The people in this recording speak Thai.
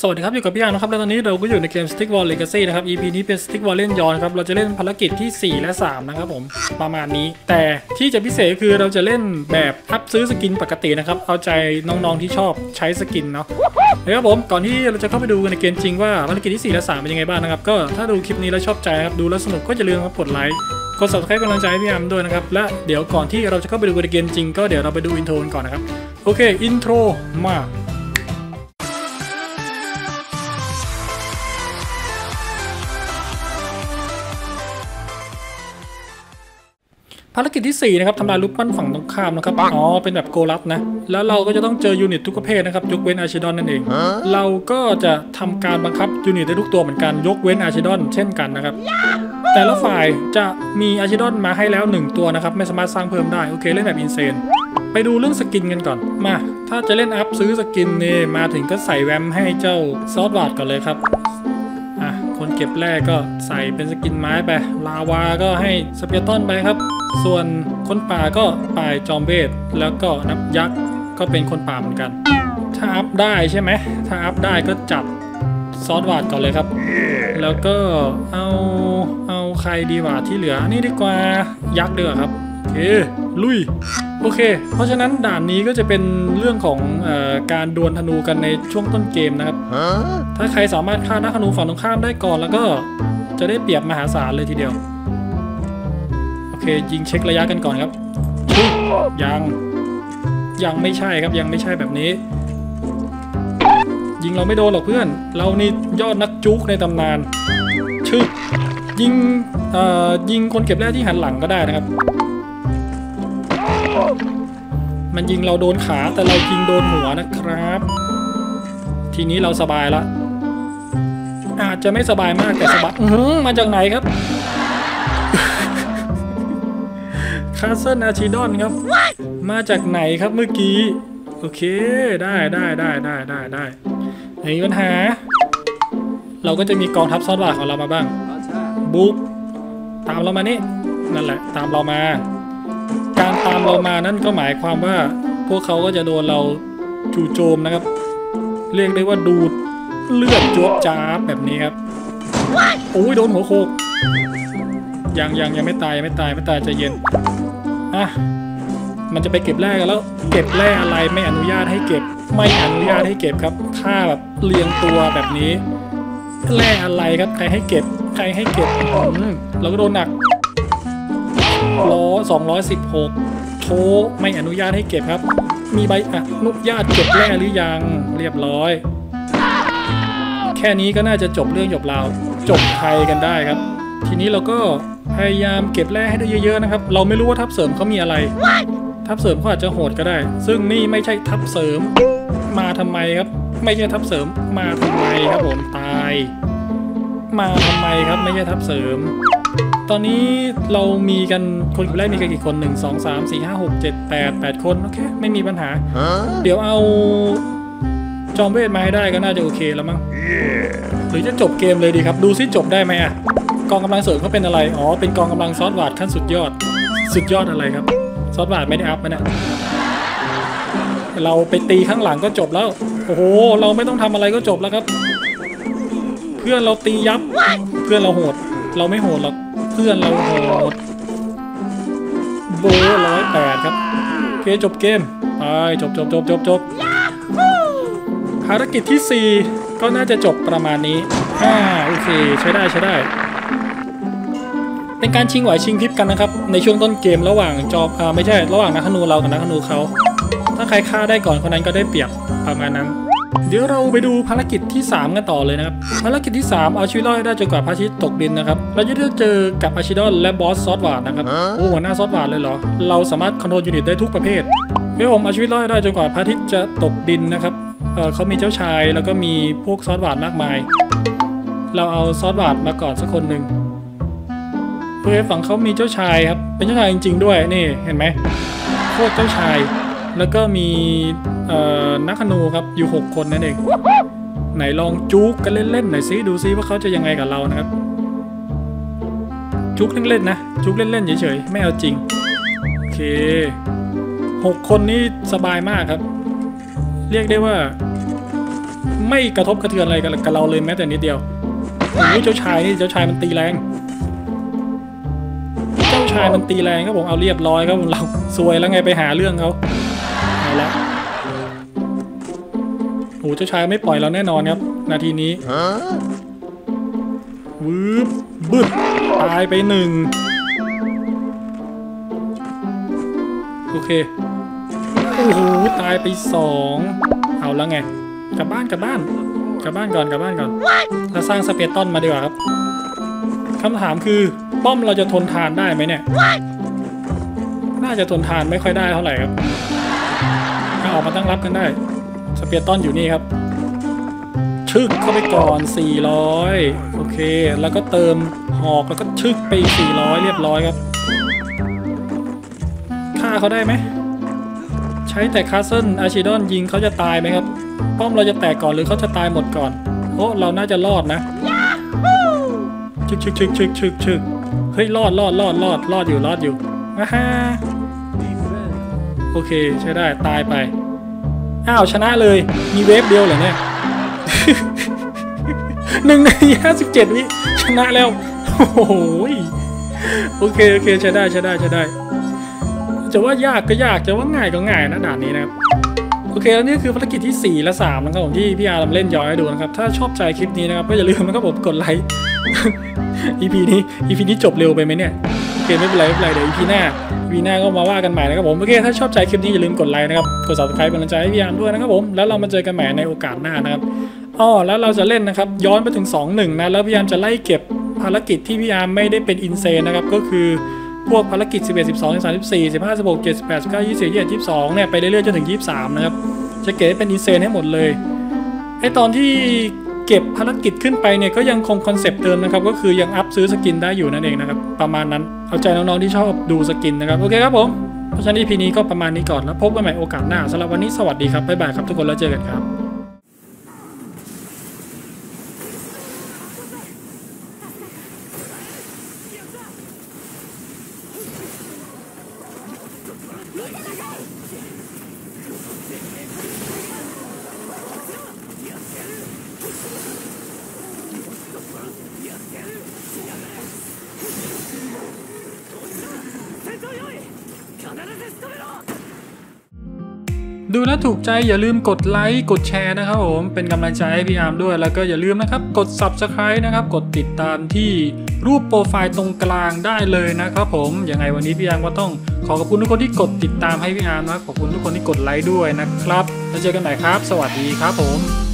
สวัสดีครับ อยู่กับพี่อาร์มนะครับ แล้วตอนนี้เราก็อยู่ในเกม Stick War Legacy นะครับ EP นี้เป็น Stick Wall เล่นย้อนครับ เราจะเล่นภารกิจที่ 4 และ 3 นะครับผมประมาณนี้ แต่ที่จะพิเศษคือเราจะเล่นแบบอัพซื้อ skin ปกตินะครับ เอาใจน้องๆที่ชอบใช้ skin เนาะนะครับผมก่อนที่เราจะเข้าไปดูกันในเกมจริงว่าภารกิจที่ 4 และ 3 เป็นยังไงบ้างนะครับ ก็ถ้าดูคลิปนี้แล้วชอบใจครับดูแล้วสนุกก็อย่าลืมครับกดไลค์กด subscribe กำลังใจให้พี่อาร์มด้วยนะครับและเดี๋ยวก่อนที่เราจะเข้าไปดูกันในเกมจริงก็เดี๋ยวเราไปดู intro กันก่อนนะครับโอเค intro มา ภารกิจที่4นะครับทำลายรูปปั้นฝั่งตรงข้ามนะครับ อ๋อ เป็นแบบโกลับนะ แล้วเราก็จะต้องเจอ unit ทุกประเภทนะครับ ยกเว้น Archidon นั่นเอง เราก็จะทำการบังคับ unit ได้ทุกตัวเหมือนกัน ยกเว้น Archidon เช่นกันนะครับ แต่ละฝ่ายจะมี Archidon มาให้แล้ว 1 ตัวนะครับ ไม่สามารถสร้างเพิ่มได้ โอเค เล่นแบบ insane ไปดูเรื่อง skin กันก่อน มา ถ้าจะเล่นอัพซื้อ skin นี่มาถึงก็ใส่ vamp ให้เจ้า Swordwrath ก่อนเลยครับอะคนเก็บแร่ก็ใส่เป็น skin ไม้ไป ลาวาก็ให้ Spearton ไปครับ ส่วนคนป่าก็ป่ายจอมเวทแล้วก็นับยักษ์ก็เป็นคนป่าเหมือนกัน ถ้าอัพได้ใช่ไหมถ้าอัพได้ก็จับ Swordwrath ก่อนเลยครับ แล้วก็เอาเอาใครดีกว่าที่เหลือนี่ดีกว่ายักษ์เดือครับโอเคลุยโอเค เพราะฉะนั้นด่านนี้ก็จะเป็นเรื่องของเออการดวลธนูกันในช่วงต้นเกมนะครับ ถ้าใครสามารถฆ่านักธนูฝั่งตรงข้ามได้ก่อนแล้วก็จะได้เปรียบมหาศาลเลยทีเดียวโอเคยิงเช็คระยะกันก่อนครับยังยังไม่ใช่ครับยังไม่ใช่แบบนี้ ยิงเราไม่โดนหรอกเพื่อน เรานี่ยอดนักจุกในตำนานชึบยิงเอ่อยิงคนเก็บแร่ที่หันหลังก็ได้นะครับ มันยิงเราโดนขาแต่เรายิงโดนหัวนะครับ ทีนี้เราสบายละอาจจะไม่สบายมากแต่สบายหือมาจากไหนครับ คาสเซิลอาชิดอนครับ มาจากไหนครับเมื่อกี้ โอเค ได้ได้ได้ได้ได้ได้ไม่มีปัญหา เราก็จะมีกองทัพซอสบาของเรามาบ้าง บุ๊กตามเรามานี่นั่นแหละ ตามเรามา การตามเรามานั่นก็หมายความว่า พวกเขาก็จะโดนเราจู่โจมนะครับ เรียกได้ว่าดูดเลือดจวบจ้าบแบบนี้ครับโอ้ยโดนหัวโคก ยังยังยังไม่ตายไม่ตายไม่ตายใจเย็นอะมันจะไปเก็บแร่กันแล้ว เก็บแร่อะไรไม่อนุญาตให้เก็บ ไม่อนุญาตให้เก็บครับค่าแบบเรียงตัวแบบนี้แร่อะไรครับใครให้เก็บ ใครให้เก็บอืมเราก็โดนหนักล้อสองร้อยสิบหกโทไม่อนุญาตให้เก็บครับ มีใบอนุญาตเก็บแร่หรือยังเรียบร้อย แค่นี้ก็น่าจะจบเรื่องจบราว จบไทยกันได้ครับ ทีนี้เราก็ พยายามเก็บแร่ให้ได้เยอะๆนะครับ เราไม่รู้ว่าทับเสริมเขามีอะไร ทับเสริมเขาอาจจะโหดก็ได้ ซึ่งนี่ไม่ใช่ทับเสริม มาทำไมครับ ไม่ใช่ทับเสริม มาทำไมครับผมตาย มาทำไมครับไม่ใช่ทับเสริม ตอนนี้เรามีกันคนเก็บแรกมีกันกี่คนหนึ่งสองสามสี่ห้าหกเจ็ดแปดแปดคนโอเคไม่มีปัญหา เดี๋ยวเอาจอมเวทมาให้ได้ก็น่าจะโอเคแล้วมั้งหรือจะจบเกมเลยดีครับ ดูซิจบได้ไหมอะ กองกำลังเสริมเขาเป็นอะไร อ๋อ เป็นกองกำลังซอสวาดขั้นสุดยอด สุดยอดอะไรครับ ซอสวาดไม่ได้อัพมันนะเราไปตีข้างหลังก็จบแล้ว โอ้โห เราไม่ต้องทำอะไรก็จบแล้วครับ เพื่อนเราตียับ เพื่อนเราโหด เราไม่โหดหรอก เพื่อนเราโหดโบร้อยแปดครับโอเคจบเกม ไปจบจบจบจบจบภารกิจที่ 4 ก็น่าจะจบประมาณนี้อ่าโอเค ใช้ได้ใช้ได้ เป็นการชิงไหวชิงพริบกันนะครับ ในช่วงต้นเกมระหว่างจอบอ่าไม่ใช่ระหว่างนักธนูเรากับนักธนูเขา ถ้าใครฆ่าได้ก่อนคนนั้นก็ได้เปรียบประมาณนั้น เดี๋ยวเราไปดูภารกิจที่ 3 กันต่อเลยนะครับ ภารกิจที่ 3 เอาชีวิตรอดได้จนกว่าพระอาทิตย์ตกดินนะครับ เราจะได้เจอกับ Archidon และบอส Swordwrath นะครับ โอ้หัวหน้า Swordwrath เลยเหรอ เราสามารถ control unit ได้ทุกประเภทเฮ้ยผมเอาชีวิตรอดได้จนกว่าพระอาทิตย์จะตกดินนะครับเออเขามีเจ้าชายแล้วก็มีพวกซอสวาดมากมาย เราเอาซอสวาดมาก่อนสักคนหนึ่ง เพื่อฝั่งเขามีเจ้าชายครับ เป็นเจ้าชายจริง ๆ ด้วยนี่เห็นไหมโคตรเจ้าชาย แล้วก็มีนักธนูครับอยู่ 6 คนนั่นเองไหนลองจุกกันเล่นๆหน่อยซิดูซิว่าเขาจะยังไงกับเรานะครับ จุกเล่นๆนะจุกเล่นๆเฉยๆไม่เอาจริงโอเคหกคนนี้สบายมากครับ เรียกได้ว่า ไม่กระทบกระเทือนอะไรกับเราเลยแม้แต่นิดเดียวโอ้ยเจ้าชายนี่เจ้าชายมันตีแรง ชายมันตีแรงครับผมเอาเรียบร้อยครับผมเราซวยแล้วไงไปหาเรื่องเขาเอาละโอ้เจ้าชายไม่ปล่อยเราแน่นอนครับ นาทีนี้วืบบึ้ดตายไปหนึ่งโอเคโอ้โหตายไปสองเอาแล้วไงกลับบ้านกลับบ้านกลับบ้านก่อนกลับบ้านก่อนแล้วสร้างสเปตตอนมาดีกว่าครับคำถามคือ ป้อมเราจะทนทานได้ไหมเนี่ย น่าจะทนทานไม่ค่อยได้เท่าไหร่ครับถ้าออกมาตั้งรับกันได้ สเปียร์ตอนอยู่นี่ครับ ชึกเข้าไปก่อน 400 โอเค แล้วก็เติมหอกแล้วก็ชึกไปอีก400 เรียบร้อยครับ ฆ่าเขาได้ไหม ใช้แต่ Castle Archidon ยิงเขาจะตายไหมครับ ป้อมเราจะแตกก่อนหรือเขาจะตายหมดก่อน โอ้ เราน่าจะรอดนะ ชึกชึกชึกชึกชึกชึกเฮ้ยรอดรอดรอดรอดรอดอยู่รอดอยู่อ่าฮะโอเคใช้ได้ตายไป อ้าวชนะเลย มี wave เดียวเหรอเนี่ยหนึ่งในห้าสิบเจ็ดวิชนะแล้ว โอ้โหยโอเคโอเคใช้ได้ใช้ได้ใช้ได้จะว่ายากก็ยากจะว่าง่ายก็ง่ายนะด่านนี้นะครับ โอเคแล้วนี่คือภารกิจที่ 4 และ 3 นะครับผมที่พี่อาร์มเล่นย้อยให้ดูนะครับ ถ้าชอบใจคลิปนี้นะครับก็อย่าลืมนะครับผมกดไลค์ EP นี้ EP นี้จบเร็วไปไหมเนี่ยโอเคไม่เป็นไรไม่เป็นไรเดี๋ยว EP หน้า EP หน้าก็มาว่ากันใหม่นะครับผมโอเคถ้าชอบใจคลิปนี้อย่าลืมกดไลค์นะครับกด subscribe เป็นกำลังใจให้พี่อาร์มด้วยนะครับผมแล้วเรามาเจอกันใหม่ในโอกาสหน้านะครับอ้อแล้วเราจะเล่นนะครับย้อนไปถึง 2 1นะแล้วพี่อาร์มจะไล่เก็บภารกิจที่พี่อาร์มไม่ได้เป็น insane นะครับก็คือ พวกภารกิจ 11 12 34 15 16 17 18 19 20 21 22 เนี่ย ไปเรื่อยๆจนถึง 23 นะครับ จะเก็บเป็น insane ให้หมดเลย ไอตอนที่เก็บภารกิจขึ้นไปเนี่ย ก็ยังคงคอนเซปต์เดิมนะครับ ก็คือยังอัพซื้อ skin ได้อยู่นั่นเองนะครับ ประมาณนั้น เอาใจน้องๆที่ชอบดู skin นะครับ โอเคครับผม เพราะฉะนั้น EP นี้ก็ประมาณนี้ก่อนแล้วพบกันใหม่โอกาสหน้าสำหรับวันนี้สวัสดีครับบ๊ายบายครับทุกคนแล้วเจอกันครับ ดูแล้วถูกใจอย่าลืมกดไลค์กดแชร์นะครับผม เป็นกำลังใจให้พี่อาร์มด้วยแล้วก็อย่าลืมนะครับ กด Subscribe นะครับ กดติดตามที่รูปโปรไฟล์ตรงกลางได้เลยนะครับผมยังไงวันนี้พี่อาร์มก็ต้องขอขอบคุณทุกคนที่กดติดตามให้พี่อาร์มนะครับขอบคุณทุกคนที่กดไลค์ด้วยนะครับแล้วเจอกันใหม่ครับ สวัสดีครับผม